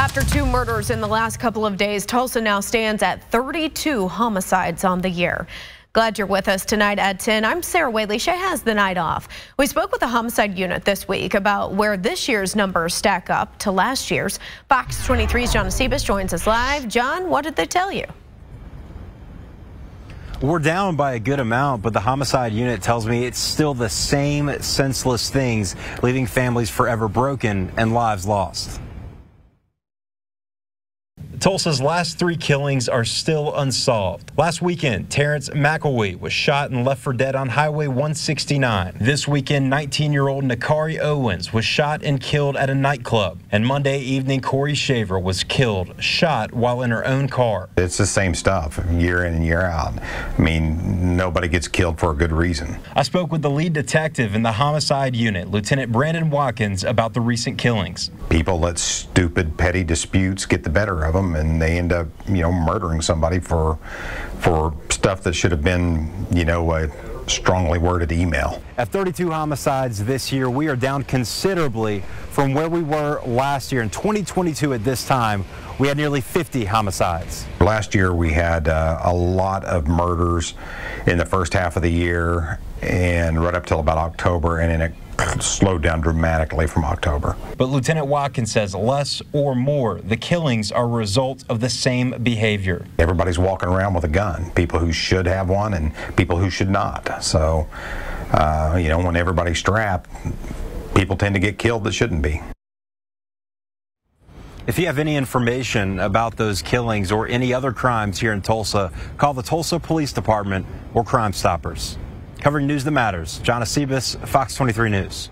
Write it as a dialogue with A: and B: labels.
A: After two murders in the last couple of days, Tulsa now stands at 32 homicides on the year. Glad you're with us tonight at 10. I'm Sarah Whaley. Shay has the night off. We spoke with the homicide unit this week about where this year's numbers stack up to last year's. Fox 23's John Acebus joins us live. John, what did they tell you?
B: We're down by a good amount, but the homicide unit tells me it's still the same senseless things, leaving families forever broken and lives lost. Tulsa's last three killings are still unsolved. Last weekend, Terrence McElwee was shot and left for dead on Highway 169. This weekend, 19-year-old Nakari Owens was shot and killed at a nightclub. And Monday evening, Corey Shaver was killed, shot while in her own car.
C: It's the same stuff year in and year out. I mean, nobody gets killed for a good reason.
B: I spoke with the lead detective in the homicide unit, Lieutenant Brandon Watkins, about the recent killings.
C: People let stupid, petty disputes get the better of them and they end up, you know, murdering somebody for for stuff that should have been, you know, a strongly worded email.
B: At 32 homicides this year, we are down considerably from where we were last year. In 2022 at this time, we had nearly 50 homicides.
C: Last year we had uh, a lot of murders in the first half of the year and right up till about October and then it slowed down dramatically from October.
B: But Lieutenant Watkins says less or more, the killings are a result of the same behavior.
C: Everybody's walking around with a gun, people who should have one and people who should not. So, uh, you know, when everybody's strapped, people tend to get killed that shouldn't be.
B: If you have any information about those killings or any other crimes here in Tulsa, call the Tulsa Police Department or Crime Stoppers. Covering news that matters, John Acebus, Fox 23 News.